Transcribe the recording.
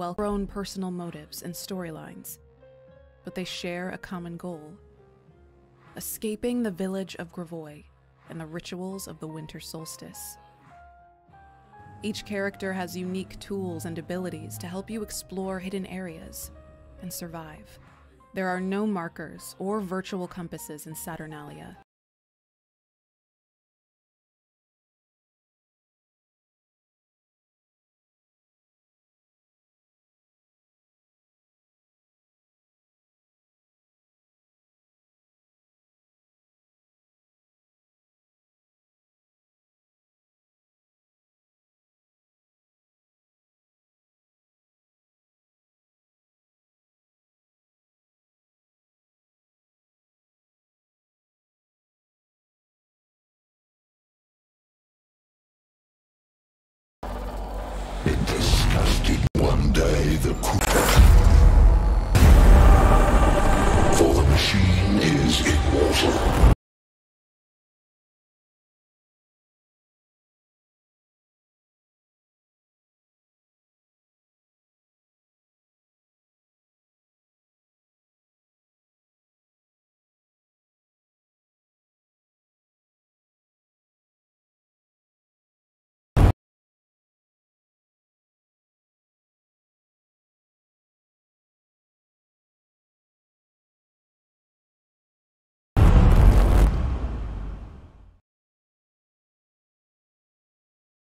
well their personal motives and storylines, but they share a common goal escaping the village of Gravois and the rituals of the winter solstice. Each character has unique tools and abilities to help you explore hidden areas and survive. There are no markers or virtual compasses in Saturnalia. It disgusted one day the crew. For the machine is immortal.